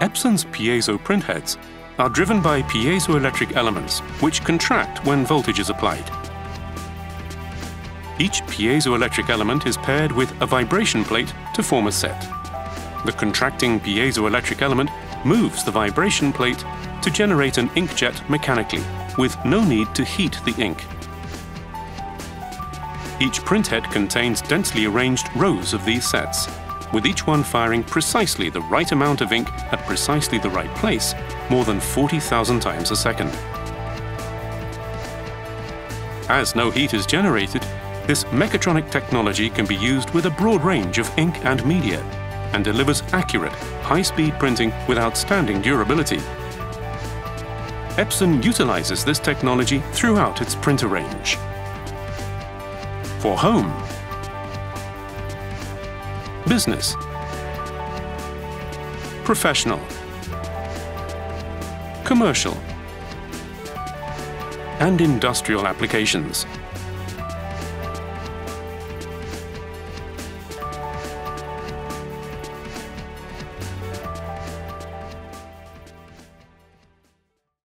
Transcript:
Epson's piezo printheads are driven by piezoelectric elements which contract when voltage is applied. Each piezoelectric element is paired with a vibration plate to form a set. The contracting piezoelectric element moves the vibration plate to generate an inkjet mechanically, with no need to heat the ink. Each printhead contains densely arranged rows of these sets, with each one firing precisely the right amount of ink at precisely the right place, more than 40,000 times a second. As no heat is generated, this mechatronic technology can be used with a broad range of ink and media and delivers accurate, high-speed printing with outstanding durability. Epson utilizes this technology throughout its printer range. For home, business, professional, commercial, and industrial applications.